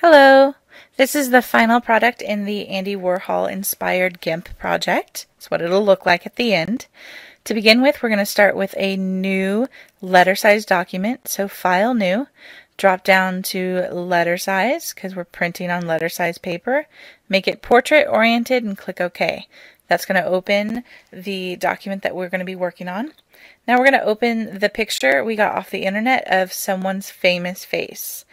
Hello! This is the final product in the Andy Warhol inspired GIMP project. It's what it'll look like at the end. To begin with, we're going to start with a new letter size document. So File New, drop down to letter size because we're printing on letter size paper. Make it portrait oriented and click OK. That's going to open the document that we're going to be working on. Now we're going to open the picture we got off the internet of someone's famous face.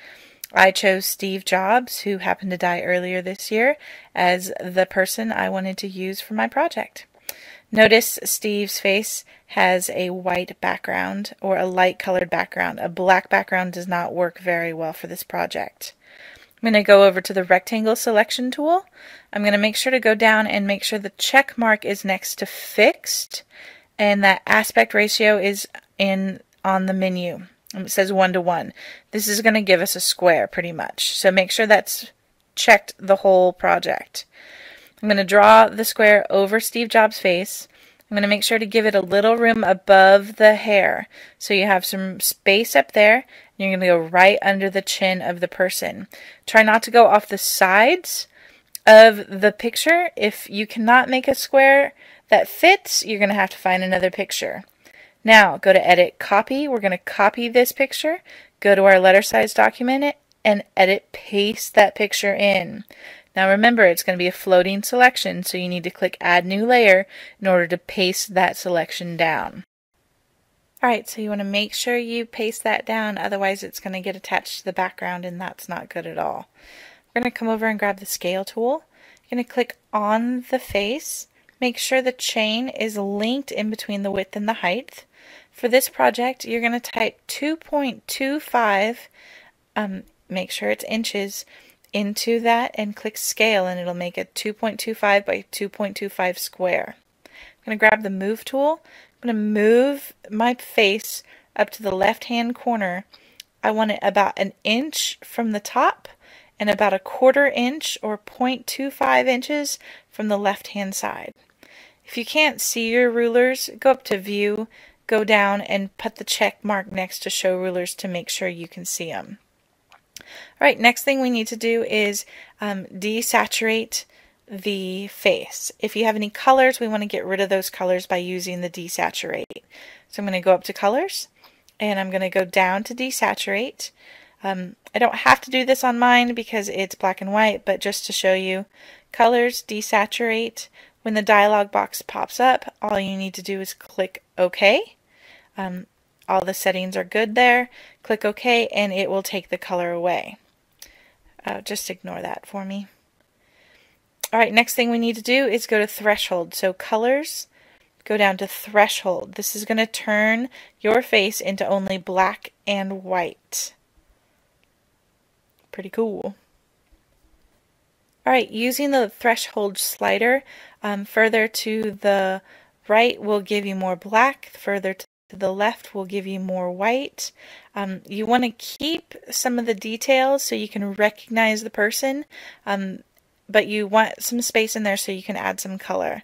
I chose Steve Jobs, who happened to die earlier this year, as the person I wanted to use for my project. Notice Steve's face has a white background or a light colored background. A black background does not work very well for this project. I'm going to go over to the rectangle selection tool. I'm going to make sure to go down and make sure the check mark is next to fixed and that aspect ratio is in on the menu. It says one to one. This is going to give us a square pretty much. So make sure that's checked the whole project. I'm going to draw the square over Steve Jobs' face. I'm going to make sure to give it a little room above the hair. So you have some space up there. You're going to go right under the chin of the person. Try not to go off the sides of the picture. If you cannot make a square that fits, you're going to have to find another picture. Now go to edit copy. We're going to copy this picture. Go to our letter size document and edit paste that picture in. Now remember it's going to be a floating selection so you need to click add new layer in order to paste that selection down. Alright, so you want to make sure you paste that down otherwise it's going to get attached to the background and that's not good at all. We're going to come over and grab the scale tool. You're going to click on the face. Make sure the chain is linked in between the width and the height. For this project, you're going to type 2.25, um, make sure it's inches, into that and click scale and it'll make a 2.25 by 2.25 square. I'm going to grab the move tool. I'm going to move my face up to the left hand corner. I want it about an inch from the top and about a quarter inch or 0.25 inches from the left hand side. If you can't see your rulers, go up to view go down and put the check mark next to show rulers to make sure you can see them. All right, next thing we need to do is um, desaturate the face. If you have any colors, we want to get rid of those colors by using the desaturate. So I'm going to go up to colors and I'm going to go down to desaturate. Um, I don't have to do this on mine because it's black and white, but just to show you, colors, desaturate. When the dialog box pops up, all you need to do is click OK. Um, all the settings are good there. Click OK and it will take the color away. Uh, just ignore that for me. Alright, next thing we need to do is go to threshold. So colors, go down to threshold. This is going to turn your face into only black and white. Pretty cool. Alright, using the threshold slider, um, further to the right will give you more black, further to the left will give you more white. Um, you want to keep some of the details so you can recognize the person, um, but you want some space in there so you can add some color.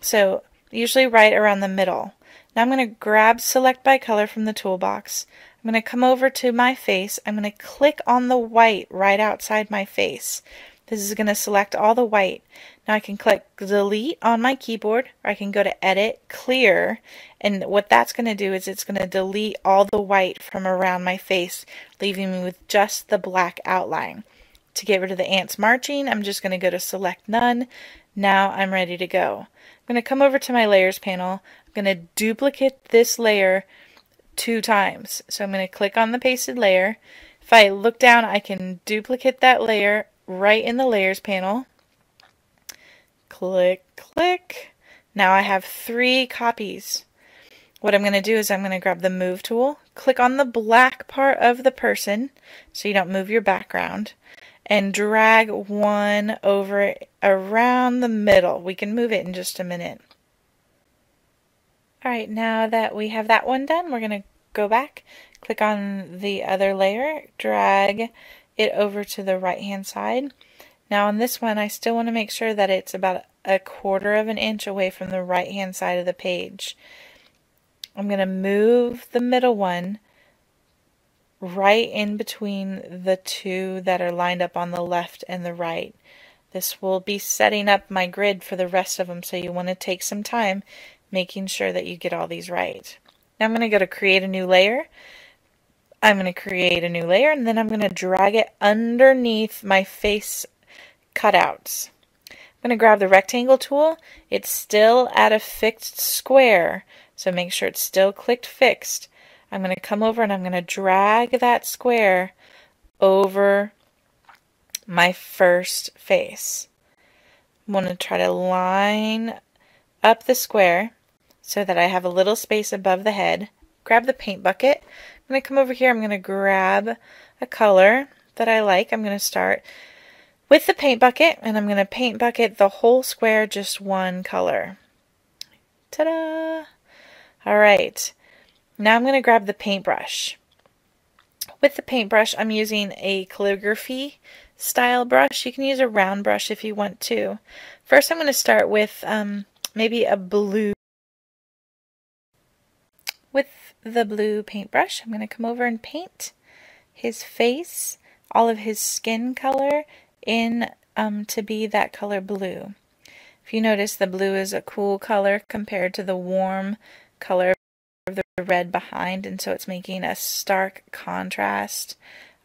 So usually right around the middle. Now I'm going to grab select by color from the toolbox. I'm going to come over to my face. I'm going to click on the white right outside my face. This is going to select all the white. Now I can click delete on my keyboard or I can go to edit, clear, and what that's going to do is it's going to delete all the white from around my face, leaving me with just the black outline. To get rid of the ants marching, I'm just going to go to select none. Now I'm ready to go. I'm going to come over to my layers panel. I'm going to duplicate this layer two times. So I'm going to click on the pasted layer. If I look down, I can duplicate that layer right in the layers panel. Click, click. Now I have three copies. What I'm going to do is I'm going to grab the move tool, click on the black part of the person so you don't move your background, and drag one over around the middle. We can move it in just a minute. Alright, now that we have that one done, we're going to go back, click on the other layer, drag it over to the right hand side. Now on this one I still want to make sure that it's about a quarter of an inch away from the right hand side of the page. I'm going to move the middle one right in between the two that are lined up on the left and the right. This will be setting up my grid for the rest of them, so you want to take some time making sure that you get all these right. Now I'm going to go to create a new layer. I'm going to create a new layer and then I'm going to drag it underneath my face cutouts. I'm going to grab the rectangle tool. It's still at a fixed square, so make sure it's still clicked fixed. I'm going to come over and I'm going to drag that square over my first face. I'm going to try to line up the square so that I have a little space above the head. Grab the paint bucket. I'm going to come over here. I'm going to grab a color that I like. I'm going to start with the paint bucket and I'm going to paint bucket the whole square just one color. Ta-da! All right. Now I'm going to grab the paintbrush. With the paintbrush, I'm using a calligraphy style brush. You can use a round brush if you want to. First, I'm going to start with um, maybe a blue. With the blue paintbrush, I'm going to come over and paint his face, all of his skin color in um, to be that color blue. If you notice, the blue is a cool color compared to the warm color of the red behind, and so it's making a stark contrast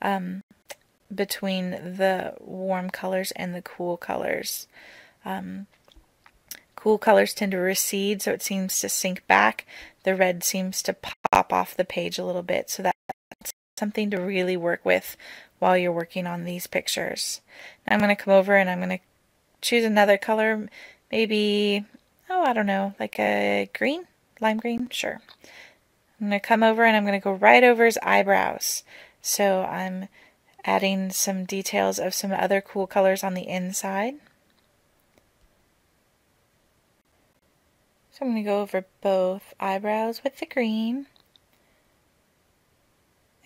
um, between the warm colors and the cool colors. Um, cool colors tend to recede, so it seems to sink back. The red seems to pop off the page a little bit, so that's something to really work with while you're working on these pictures. Now I'm going to come over and I'm going to choose another color, maybe, oh, I don't know, like a green, lime green, sure. I'm going to come over and I'm going to go right over his eyebrows. So I'm adding some details of some other cool colors on the inside. So I'm going to go over both eyebrows with the green.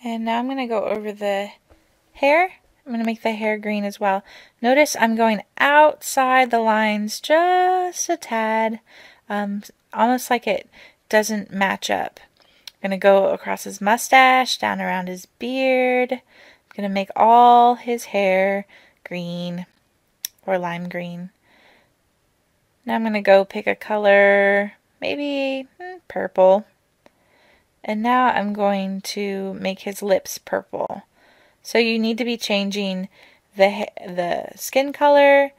And now I'm going to go over the hair. I'm going to make the hair green as well. Notice I'm going outside the lines just a tad, um, almost like it doesn't match up. I'm going to go across his mustache, down around his beard. I'm going to make all his hair green or lime green. Now I'm going to go pick a color, maybe hmm, purple. And now I'm going to make his lips purple. So you need to be changing the the skin color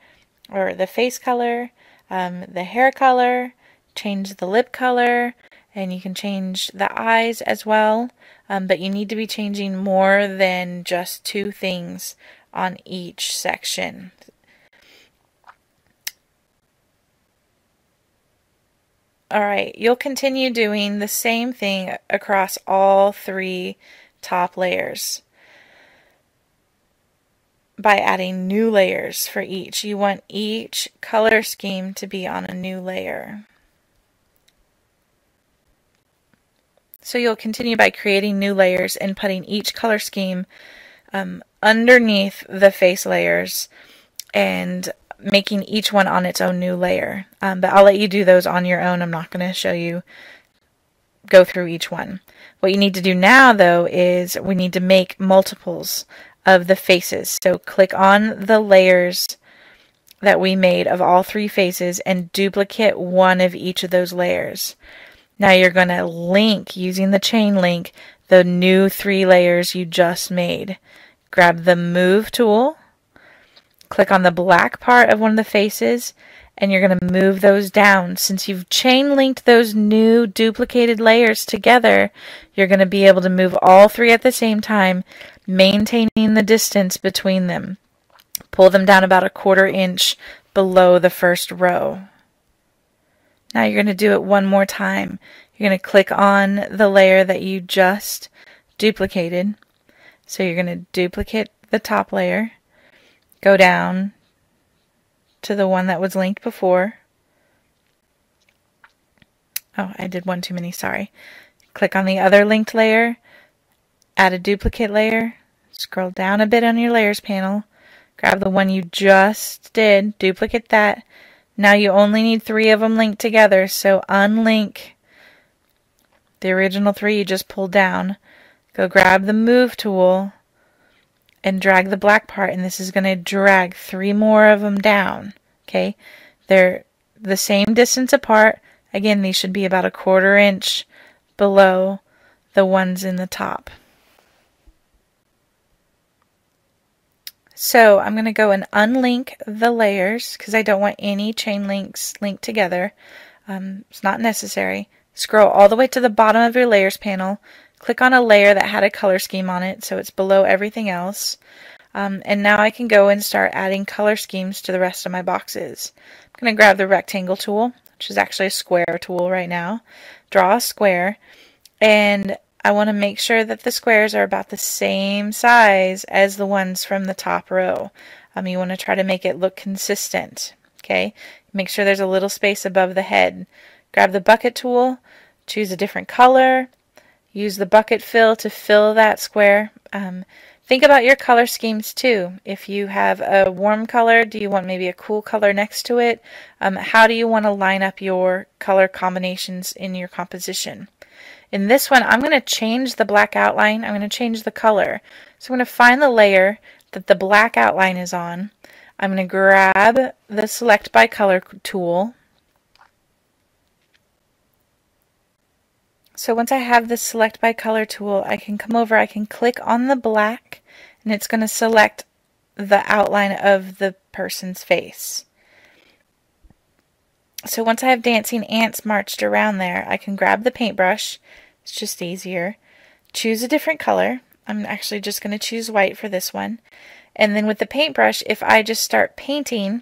or the face color, um, the hair color, change the lip color, and you can change the eyes as well. Um, but you need to be changing more than just two things on each section. All right, you'll continue doing the same thing across all three top layers by adding new layers for each. You want each color scheme to be on a new layer. So you'll continue by creating new layers and putting each color scheme um, underneath the face layers and making each one on its own new layer. Um, but I'll let you do those on your own. I'm not going to show you go through each one. What you need to do now, though, is we need to make multiples of the faces. So click on the layers that we made of all three faces and duplicate one of each of those layers. Now you're going to link using the chain link the new three layers you just made. Grab the move tool, click on the black part of one of the faces, and you're going to move those down. Since you've chain linked those new duplicated layers together, you're going to be able to move all three at the same time, maintaining the distance between them. Pull them down about a quarter inch below the first row. Now you're going to do it one more time. You're going to click on the layer that you just duplicated. So you're going to duplicate the top layer, go down to the one that was linked before. Oh, I did one too many, sorry. Click on the other linked layer, add a duplicate layer, scroll down a bit on your layers panel, grab the one you just did, duplicate that. Now you only need three of them linked together, so unlink the original three you just pulled down. go grab the move tool and drag the black part and this is going to drag three more of them down. Okay, they're the same distance apart. Again, these should be about a quarter inch below the ones in the top. So I'm going to go and unlink the layers because I don't want any chain links linked together. Um, it's not necessary. Scroll all the way to the bottom of your layers panel. Click on a layer that had a color scheme on it so it's below everything else. Um, and now I can go and start adding color schemes to the rest of my boxes. I'm going to grab the rectangle tool, which is actually a square tool right now. Draw a square. And I want to make sure that the squares are about the same size as the ones from the top row. Um, you want to try to make it look consistent. Okay, make sure there's a little space above the head. Grab the bucket tool, choose a different color, use the bucket fill to fill that square. Um, think about your color schemes too. If you have a warm color, do you want maybe a cool color next to it? Um, how do you want to line up your color combinations in your composition? In this one, I'm going to change the black outline. I'm going to change the color. So I'm going to find the layer that the black outline is on. I'm going to grab the Select by Color tool. So once I have the Select by Color tool, I can come over, I can click on the black, and it's going to select the outline of the person's face. So once I have dancing ants marched around there, I can grab the paintbrush it's just easier. Choose a different color. I'm actually just going to choose white for this one. And then with the paintbrush, if I just start painting,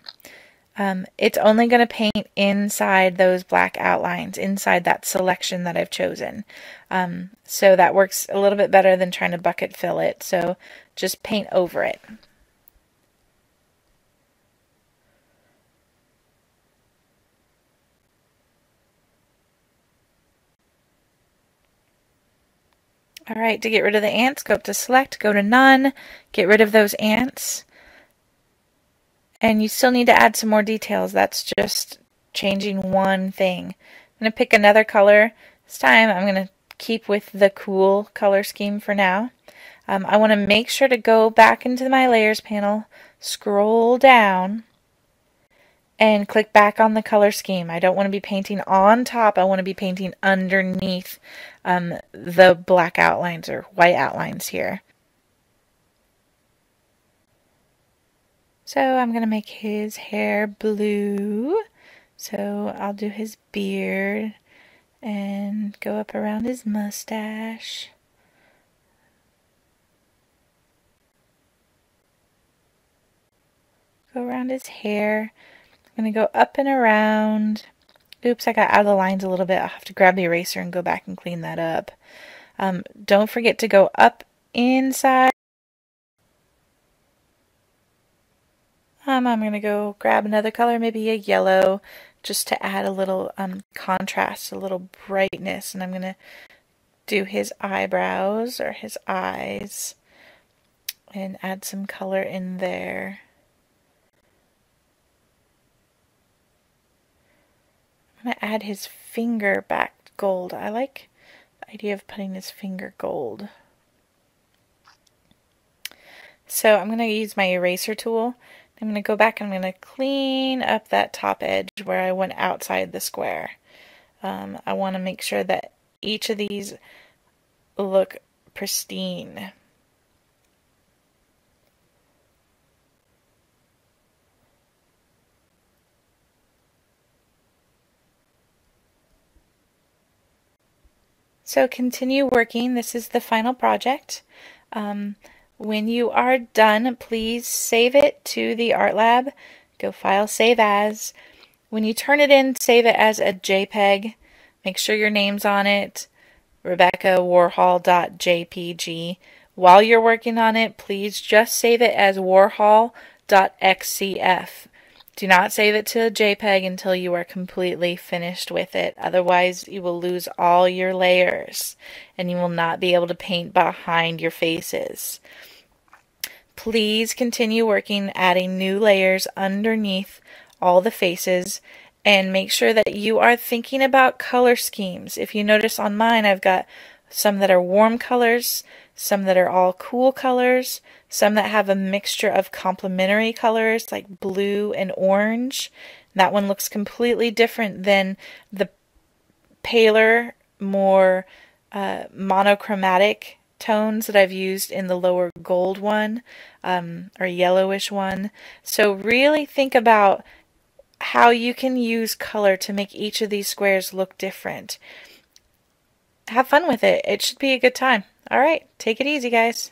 um, it's only going to paint inside those black outlines, inside that selection that I've chosen. Um, so that works a little bit better than trying to bucket fill it. So just paint over it. All right, to get rid of the ants, go up to select, go to none, get rid of those ants. And you still need to add some more details. That's just changing one thing. I'm going to pick another color. This time I'm going to keep with the cool color scheme for now. Um, I want to make sure to go back into my layers panel, scroll down, and click back on the color scheme. I don't want to be painting on top. I want to be painting underneath um, the black outlines or white outlines here. So I'm going to make his hair blue. So I'll do his beard and go up around his mustache. Go around his hair. I'm going to go up and around. Oops, I got out of the lines a little bit. I'll have to grab the eraser and go back and clean that up. Um, don't forget to go up inside. Um, I'm going to go grab another color, maybe a yellow, just to add a little um, contrast, a little brightness. And I'm going to do his eyebrows or his eyes and add some color in there. I'm going to add his finger back gold. I like the idea of putting his finger gold. So I'm going to use my eraser tool. I'm going to go back and I'm going to clean up that top edge where I went outside the square. Um, I want to make sure that each of these look pristine. So continue working. This is the final project. Um, when you are done, please save it to the Art Lab. Go File, Save As. When you turn it in, save it as a JPEG. Make sure your name's on it, rebeccawarhol.jpg. While you're working on it, please just save it as warhol.xcf. Do not save it to a JPEG until you are completely finished with it. Otherwise, you will lose all your layers and you will not be able to paint behind your faces. Please continue working adding new layers underneath all the faces and make sure that you are thinking about color schemes. If you notice on mine, I've got some that are warm colors, some that are all cool colors, some that have a mixture of complementary colors like blue and orange. That one looks completely different than the paler, more uh, monochromatic tones that I've used in the lower gold one um, or yellowish one. So really think about how you can use color to make each of these squares look different. Have fun with it. It should be a good time. All right, take it easy, guys.